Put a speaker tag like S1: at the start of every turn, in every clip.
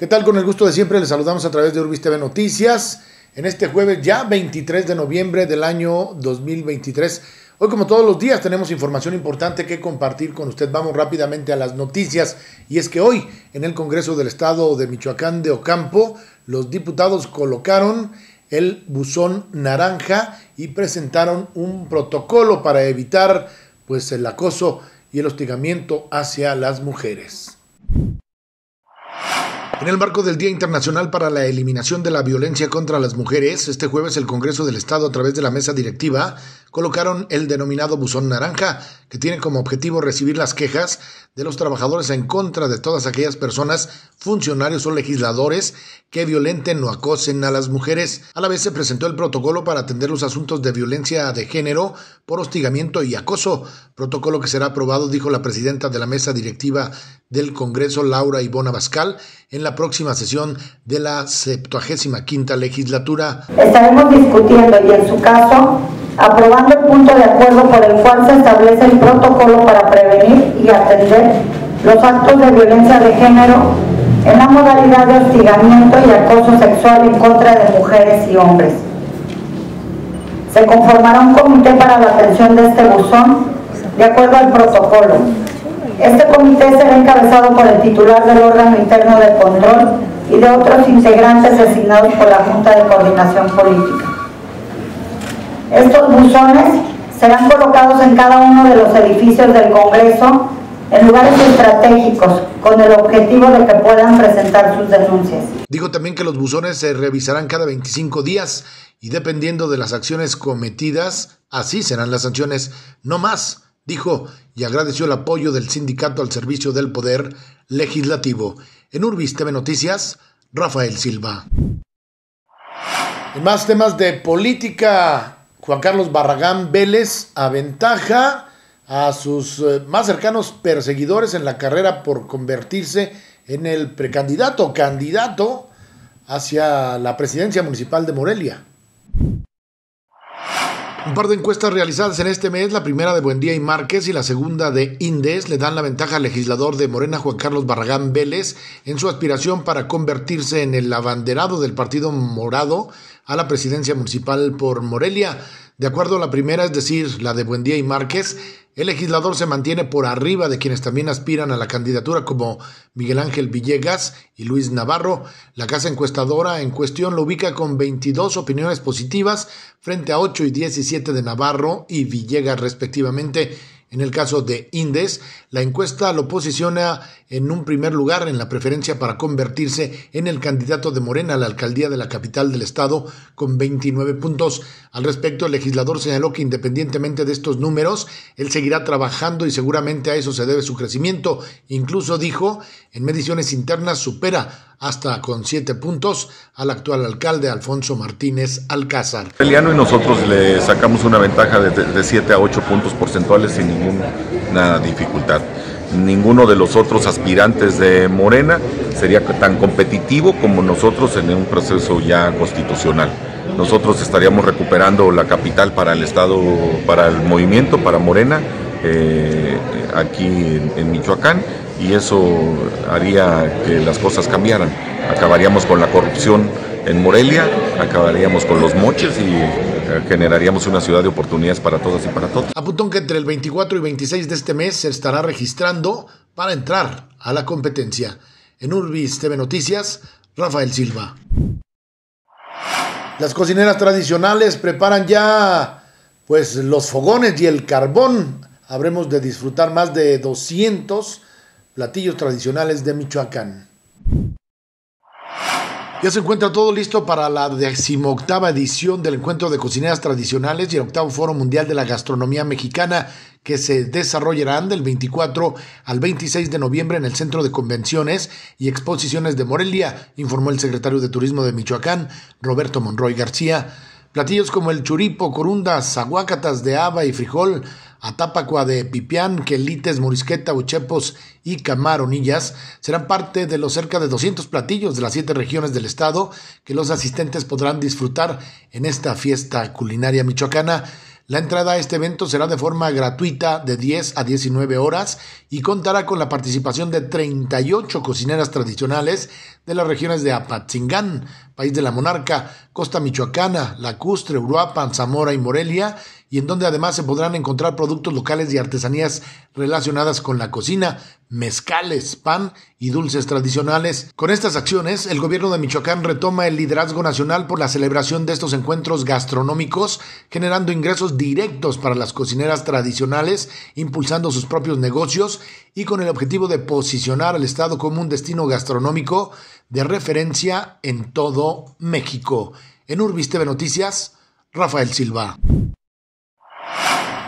S1: ¿Qué tal? Con el gusto de siempre les saludamos a través de Urbis TV Noticias en este jueves ya 23 de noviembre del año 2023. Hoy como todos los días tenemos información importante que compartir con usted. Vamos rápidamente a las noticias y es que hoy en el Congreso del Estado de Michoacán de Ocampo los diputados colocaron el buzón naranja y presentaron un protocolo para evitar pues el acoso y el hostigamiento hacia las mujeres. En el marco del Día Internacional para la Eliminación de la Violencia contra las Mujeres, este jueves el Congreso del Estado a través de la mesa directiva colocaron el denominado buzón naranja, que tiene como objetivo recibir las quejas de los trabajadores en contra de todas aquellas personas, funcionarios o legisladores que violenten o acosen a las mujeres. A la vez se presentó el protocolo para atender los asuntos de violencia de género por hostigamiento y acoso, protocolo que será aprobado, dijo la presidenta de la mesa directiva del Congreso, Laura Ivona Bascal, en la próxima sesión de la 75 legislatura.
S2: Estaremos discutiendo y en su caso aprobando el punto de acuerdo por el cual se establece el protocolo para prevenir y atender los actos de violencia de género en la modalidad de hostigamiento y acoso sexual en contra de mujeres y hombres. Se conformará un comité para la atención de este buzón de acuerdo al protocolo. Este comité será encabezado por el titular del órgano interno de control y de otros integrantes designados por la Junta de Coordinación Política. Estos buzones serán colocados en cada uno de los edificios del Congreso en lugares estratégicos con el objetivo de que puedan presentar sus denuncias.
S1: Dijo también que los buzones se revisarán cada 25 días y dependiendo de las acciones cometidas, así serán las sanciones, no más, dijo y agradeció el apoyo del sindicato al servicio del Poder Legislativo. En Urbis TV Noticias, Rafael Silva. En más temas de política, Juan Carlos Barragán Vélez aventaja a sus eh, más cercanos perseguidores en la carrera por convertirse en el precandidato, candidato hacia la presidencia municipal de Morelia. Un par de encuestas realizadas en este mes, la primera de Buendía y Márquez y la segunda de Indes, le dan la ventaja al legislador de Morena, Juan Carlos Barragán Vélez, en su aspiración para convertirse en el abanderado del Partido Morado a la presidencia municipal por Morelia. De acuerdo a la primera, es decir, la de Buendía y Márquez, el legislador se mantiene por arriba de quienes también aspiran a la candidatura como Miguel Ángel Villegas y Luis Navarro. La casa encuestadora en cuestión lo ubica con 22 opiniones positivas frente a 8 y 17 de Navarro y Villegas respectivamente. En el caso de Indes, la encuesta lo posiciona en un primer lugar en la preferencia para convertirse en el candidato de Morena a la alcaldía de la capital del estado con 29 puntos. Al respecto, el legislador señaló que independientemente de estos números, él seguirá trabajando y seguramente a eso se debe su crecimiento. Incluso dijo, en mediciones internas supera hasta con siete puntos al actual alcalde Alfonso Martínez Alcázar.
S3: Eliano y nosotros le sacamos una ventaja de, 7 a 8 puntos porcentuales sin ninguna dificultad. Ninguno de los otros aspirantes de Morena sería tan competitivo como nosotros en un proceso ya constitucional. Nosotros estaríamos recuperando la capital para el Estado, para el movimiento, para Morena, eh, aquí en Michoacán y eso haría que las cosas cambiaran. Acabaríamos con la corrupción en Morelia, acabaríamos con los moches y eh, generaríamos una ciudad de oportunidades para todas y para todos.
S1: Apuntó que entre el 24 y 26 de este mes se estará registrando para entrar a la competencia. En Urbis TV Noticias, Rafael Silva. Las cocineras tradicionales preparan ya pues los fogones y el carbón. Habremos de disfrutar más de 200 platillos tradicionales de Michoacán. Ya se encuentra todo listo para la decimoctava edición del Encuentro de Cocineras Tradicionales y el octavo Foro Mundial de la Gastronomía Mexicana que se desarrollarán del 24 al 26 de noviembre en el Centro de Convenciones y Exposiciones de Morelia, informó el secretario de Turismo de Michoacán, Roberto Monroy García. Platillos como el churipo, corundas, aguacatas de haba y frijol, Atápacua de pipián, quelites, morisqueta, uchepos y camaronillas serán parte de los cerca de 200 platillos de las siete regiones del estado que los asistentes podrán disfrutar en esta fiesta culinaria michoacana. La entrada a este evento será de forma gratuita de 10 a 19 horas y contará con la participación de 38 cocineras tradicionales de las regiones de Apatzingán, País de la Monarca, Costa Michoacana, Lacustre, Uruapan, Zamora y Morelia, y en donde además se podrán encontrar productos locales y artesanías relacionadas con la cocina, mezcales, pan y dulces tradicionales. Con estas acciones, el gobierno de Michoacán retoma el liderazgo nacional por la celebración de estos encuentros gastronómicos, generando ingresos directos para las cocineras tradicionales, impulsando sus propios negocios y con el objetivo de posicionar al Estado como un destino gastronómico de referencia en todo México. En Urbis TV Noticias, Rafael Silva.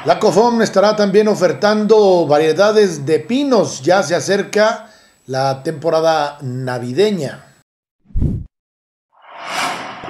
S1: La COFOM estará también ofertando variedades de pinos. Ya se acerca la temporada navideña.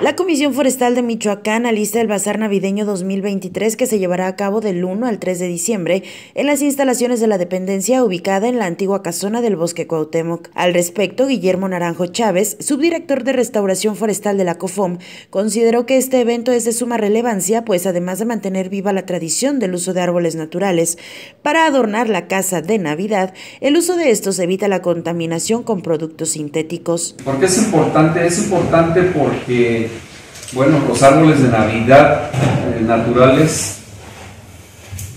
S4: La Comisión Forestal de Michoacán alista el Bazar Navideño 2023 que se llevará a cabo del 1 al 3 de diciembre en las instalaciones de la dependencia ubicada en la antigua casona del Bosque Cuauhtémoc. Al respecto, Guillermo Naranjo Chávez, subdirector de Restauración Forestal de la COFOM, consideró que este evento es de suma relevancia, pues además de mantener viva la tradición del uso de árboles naturales para adornar la casa de Navidad, el uso de estos evita la contaminación con productos sintéticos.
S5: ¿Por qué es importante? Es importante porque bueno, los árboles de Navidad eh, naturales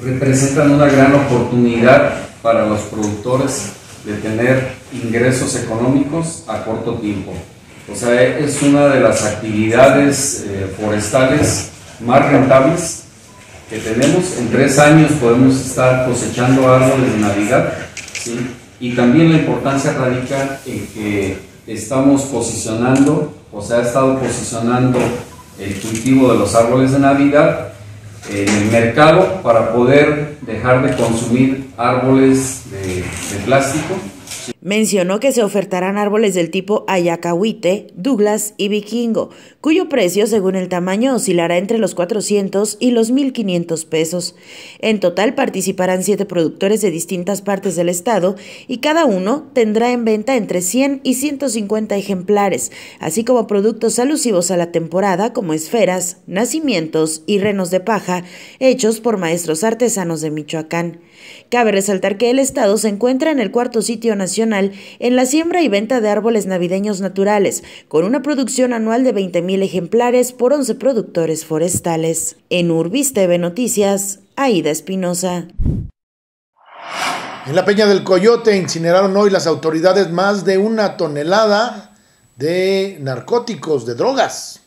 S5: representan una gran oportunidad para los productores de tener ingresos económicos a corto tiempo. O sea, es una de las actividades eh, forestales más rentables que tenemos. En tres años podemos estar cosechando árboles de Navidad. Y también la importancia radica en que estamos posicionando o se ha estado posicionando el cultivo de los árboles de Navidad en el mercado para poder dejar de consumir árboles de, de plástico
S4: Mencionó que se ofertarán árboles del tipo Ayacahuite, Douglas y Vikingo, cuyo precio según el tamaño oscilará entre los 400 y los 1.500 pesos. En total participarán siete productores de distintas partes del estado y cada uno tendrá en venta entre 100 y 150 ejemplares, así como productos alusivos a la temporada como esferas, nacimientos y renos de paja hechos por maestros artesanos de Michoacán. Cabe resaltar que el estado se encuentra en el cuarto sitio nacional en la siembra y venta de árboles navideños naturales, con una producción anual de 20.000 ejemplares por 11 productores forestales. En Urbis TV Noticias, Aida Espinosa.
S1: En la Peña del Coyote incineraron hoy las autoridades más de una tonelada de narcóticos, de drogas.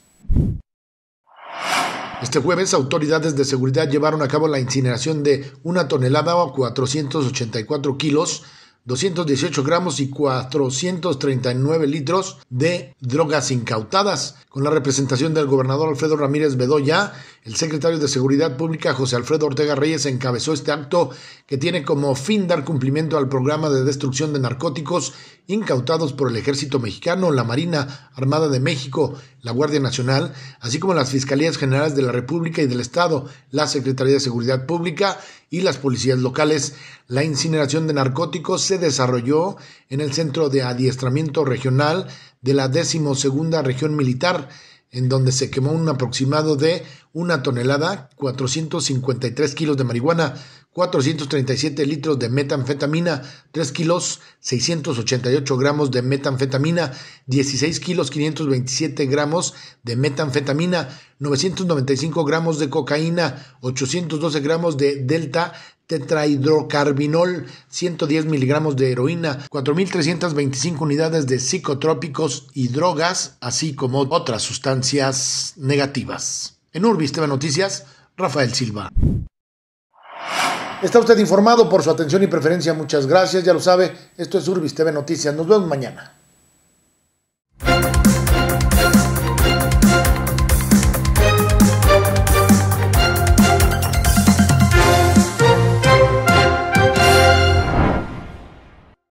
S1: Este jueves, autoridades de seguridad llevaron a cabo la incineración de una tonelada o 484 kilos 218 gramos y 439 litros de drogas incautadas. Con la representación del gobernador Alfredo Ramírez Bedoya, el secretario de Seguridad Pública José Alfredo Ortega Reyes encabezó este acto que tiene como fin dar cumplimiento al programa de destrucción de narcóticos incautados por el Ejército Mexicano, la Marina Armada de México, la Guardia Nacional, así como las Fiscalías Generales de la República y del Estado, la Secretaría de Seguridad Pública y las policías locales. La incineración de narcóticos se desarrolló en el Centro de Adiestramiento Regional de la decimosegunda Región Militar, en donde se quemó un aproximado de una tonelada, 453 kilos de marihuana, 437 litros de metanfetamina, 3 kilos 688 gramos de metanfetamina, 16 kilos 527 gramos de metanfetamina, 995 gramos de cocaína, 812 gramos de delta tetrahidrocarbinol, 110 miligramos de heroína, 4.325 unidades de psicotrópicos y drogas, así como otras sustancias negativas. En Urbis TV Noticias, Rafael Silva. Está usted informado por su atención y preferencia. Muchas gracias. Ya lo sabe, esto es Urbis TV Noticias. Nos vemos mañana.